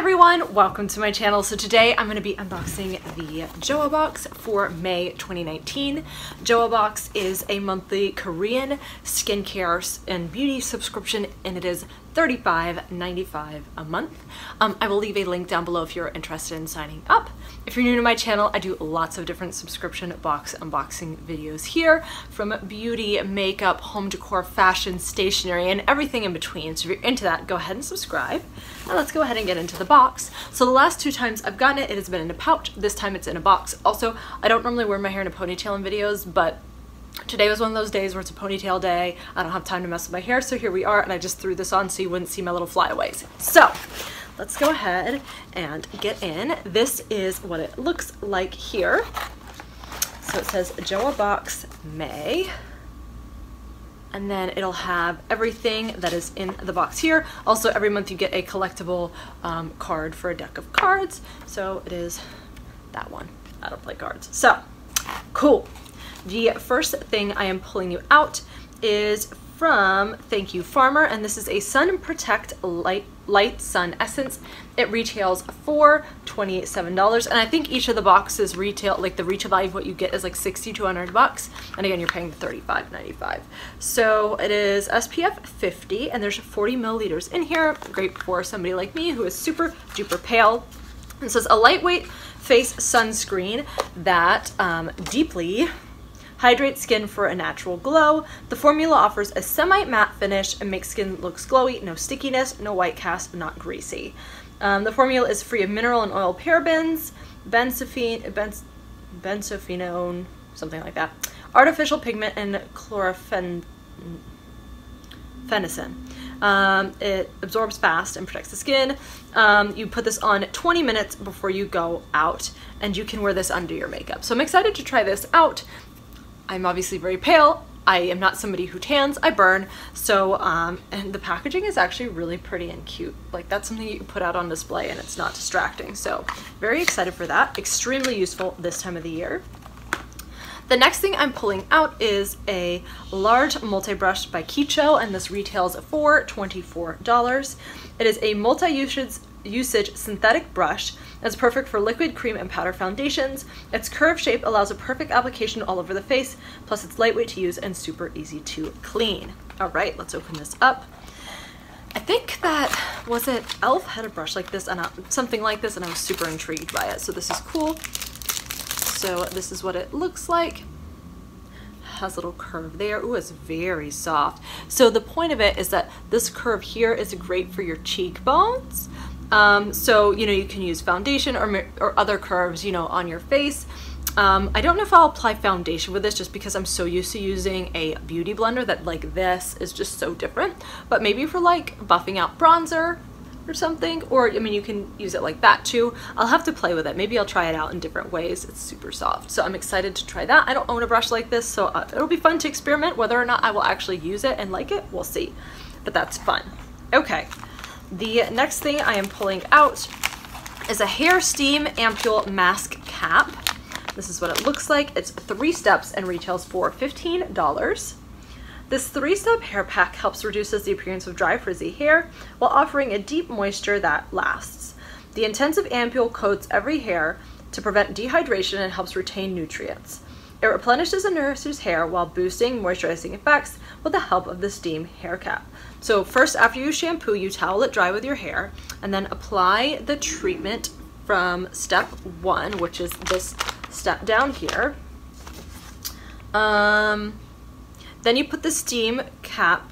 everyone, welcome to my channel. So today I'm going to be unboxing the Joah Box for May 2019. Joah Box is a monthly Korean skincare and beauty subscription and it is $35.95 a month. Um, I will leave a link down below if you're interested in signing up. If you're new to my channel, I do lots of different subscription box unboxing videos here from beauty, makeup, home decor, fashion, stationery, and everything in between. So if you're into that, go ahead and subscribe. Now let's go ahead and get into the box. So the last two times I've gotten it, it has been in a pouch. This time it's in a box. Also, I don't normally wear my hair in a ponytail in videos, but Today was one of those days where it's a ponytail day. I don't have time to mess with my hair, so here we are, and I just threw this on so you wouldn't see my little flyaways. So, let's go ahead and get in. This is what it looks like here. So it says Joah Box May. And then it'll have everything that is in the box here. Also, every month you get a collectible um, card for a deck of cards. So it is that one. I don't play cards. So, cool. The first thing I am pulling you out is from Thank You Farmer, and this is a Sun Protect Light, Light Sun Essence. It retails for $27, and I think each of the boxes retail, like the retail value of what you get is like 60 to 100 bucks, and again, you're paying $35.95. So it is SPF 50, and there's 40 milliliters in here, great for somebody like me who is super duper pale. It says a lightweight face sunscreen that um, deeply Hydrate skin for a natural glow. The formula offers a semi-matte finish and makes skin looks glowy, no stickiness, no white cast, not greasy. Um, the formula is free of mineral and oil parabens, benzophine, benz, benzophenone, something like that, artificial pigment, and chlorphenesin. Um, it absorbs fast and protects the skin. Um, you put this on 20 minutes before you go out and you can wear this under your makeup. So I'm excited to try this out. I'm obviously very pale. I am not somebody who tans, I burn. So, um, and the packaging is actually really pretty and cute. Like that's something you put out on display and it's not distracting. So very excited for that. Extremely useful this time of the year. The next thing I'm pulling out is a large multi-brush by Kicho and this retails for $24. It is a multi-usage usage synthetic brush that's perfect for liquid, cream, and powder foundations. Its curved shape allows a perfect application all over the face, plus it's lightweight to use and super easy to clean. All right, let's open this up. I think that, was it e.l.f. had a brush like this and something like this and I was super intrigued by it. So this is cool. So this is what it looks like has a little curve there. Ooh, it's very soft. So the point of it is that this curve here is great for your cheekbones. Um, so, you know, you can use foundation or, or other curves, you know, on your face. Um, I don't know if I'll apply foundation with this just because I'm so used to using a beauty blender that like this is just so different. But maybe for like buffing out bronzer or something, or I mean, you can use it like that too. I'll have to play with it. Maybe I'll try it out in different ways. It's super soft. So I'm excited to try that. I don't own a brush like this, so uh, it'll be fun to experiment. Whether or not I will actually use it and like it, we'll see. But that's fun. Okay. The next thing I am pulling out is a hair steam ampule mask cap. This is what it looks like. It's three steps and retails for $15. This three-step hair pack helps reduces the appearance of dry frizzy hair while offering a deep moisture that lasts. The intensive ampule coats every hair to prevent dehydration and helps retain nutrients. It replenishes and nourishes hair while boosting moisturizing effects with the help of the steam hair cap. So first after you shampoo, you towel it dry with your hair and then apply the treatment from step one, which is this step down here. Um, then you put the steam cap,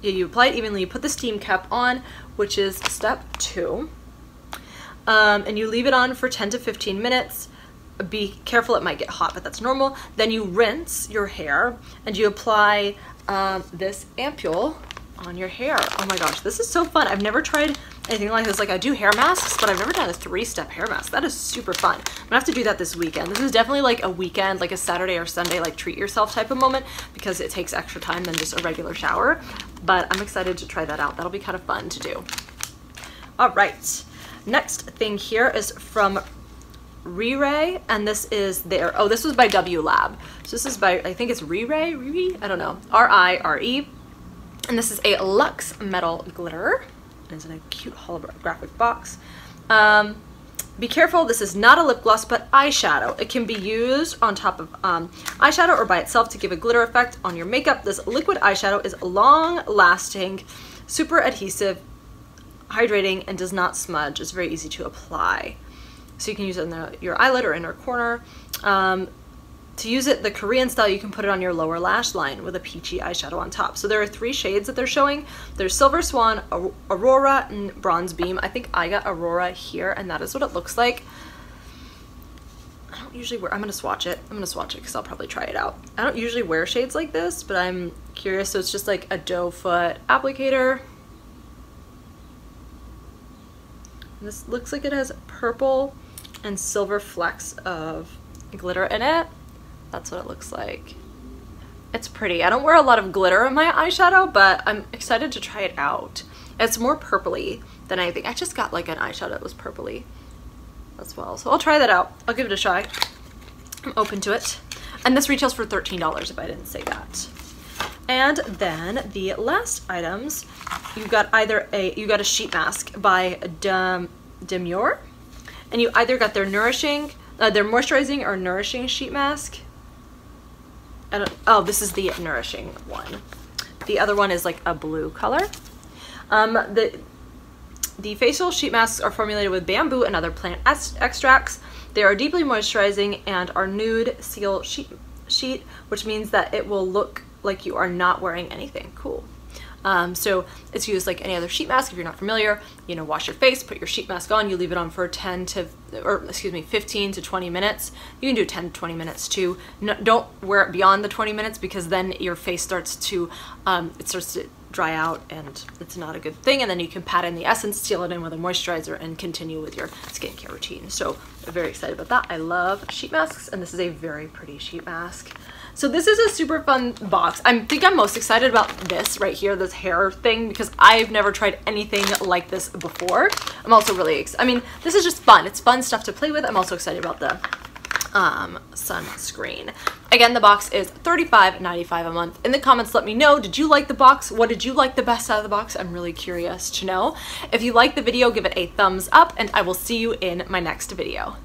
you apply it evenly, you put the steam cap on, which is step two. Um, and you leave it on for 10 to 15 minutes be careful, it might get hot, but that's normal. Then you rinse your hair and you apply um, this ampule on your hair. Oh my gosh, this is so fun. I've never tried anything like this. Like I do hair masks, but I've never done a three-step hair mask. That is super fun. I'm gonna have to do that this weekend. This is definitely like a weekend, like a Saturday or Sunday, like treat yourself type of moment because it takes extra time than just a regular shower. But I'm excited to try that out. That'll be kind of fun to do. All right, next thing here is from Re-Ray, and this is their, oh, this was by W Lab. So this is by, I think it's Re-Ray, Re I don't know, R-I-R-E. And this is a Luxe Metal Glitter. It's in a cute holographic box. Um, be careful, this is not a lip gloss, but eyeshadow. It can be used on top of um, eyeshadow or by itself to give a glitter effect on your makeup. This liquid eyeshadow is long lasting, super adhesive, hydrating, and does not smudge. It's very easy to apply. So you can use it in the, your eyelid or inner corner. Um, to use it the Korean style, you can put it on your lower lash line with a peachy eyeshadow on top. So there are three shades that they're showing. There's Silver Swan, Aurora, and Bronze Beam. I think I got Aurora here, and that is what it looks like. I don't usually wear, I'm gonna swatch it. I'm gonna swatch it because I'll probably try it out. I don't usually wear shades like this, but I'm curious. So it's just like a doe foot applicator. This looks like it has purple and silver flecks of glitter in it. That's what it looks like. It's pretty. I don't wear a lot of glitter in my eyeshadow, but I'm excited to try it out. It's more purpley than anything. I just got like an eyeshadow that was purpley as well. So I'll try that out. I'll give it a try. I'm open to it. And this retails for $13 if I didn't say that. And then the last items, you got either a, you got a sheet mask by Dem, Demure, and you either got their nourishing, uh, their moisturizing or nourishing sheet mask, I don't, oh, this is the nourishing one. The other one is like a blue color. Um, the, the facial sheet masks are formulated with bamboo and other plant extracts. They are deeply moisturizing and are nude seal sheet, sheet, which means that it will look like you are not wearing anything. Cool. Um, so it's used like any other sheet mask. If you're not familiar, you know, wash your face, put your sheet mask on, you leave it on for 10 to, or excuse me, 15 to 20 minutes. You can do 10 to 20 minutes too. No, don't wear it beyond the 20 minutes because then your face starts to, um, it starts to dry out and it's not a good thing. And then you can pat in the essence, seal it in with a moisturizer and continue with your skincare routine. So I'm very excited about that. I love sheet masks and this is a very pretty sheet mask. So this is a super fun box. I think I'm most excited about this right here, this hair thing, because I've never tried anything like this before. I'm also really excited. I mean, this is just fun. It's fun stuff to play with. I'm also excited about the um, sunscreen. Again, the box is $35.95 a month. In the comments, let me know, did you like the box? What did you like the best out of the box? I'm really curious to know. If you like the video, give it a thumbs up, and I will see you in my next video.